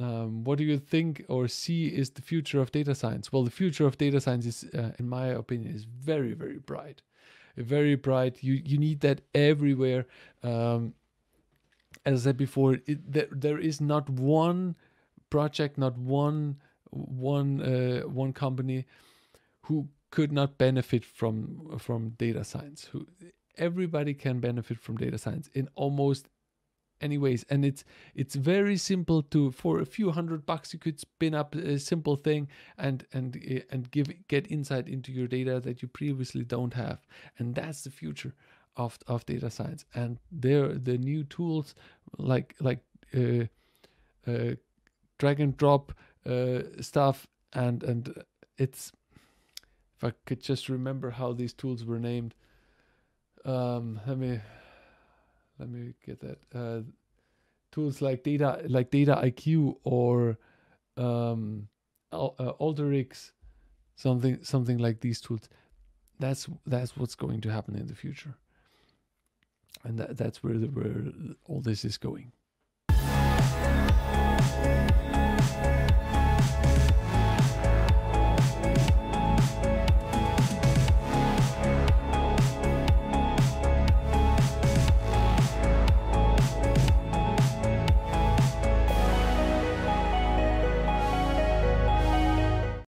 um, what do you think or see is the future of data science? Well, the future of data science is, uh, in my opinion, is very, very bright. Very bright. You you need that everywhere. Um, as I said before, it, there, there is not one project, not one one uh, one company who could not benefit from from data science. Who everybody can benefit from data science in almost anyways and it's it's very simple to for a few hundred bucks you could spin up a simple thing and and eh, and give get insight into your data that you previously don't have. And that's the future of of data science. And there the new tools like like uh, uh, drag and drop uh, stuff and and it's if I could just remember how these tools were named um let me let me get that. Uh, tools like data like Dataiku or um Al- uh, alteryx something something like these tools. That's that's what's going to happen in the future. And that, that's where the, where all this is going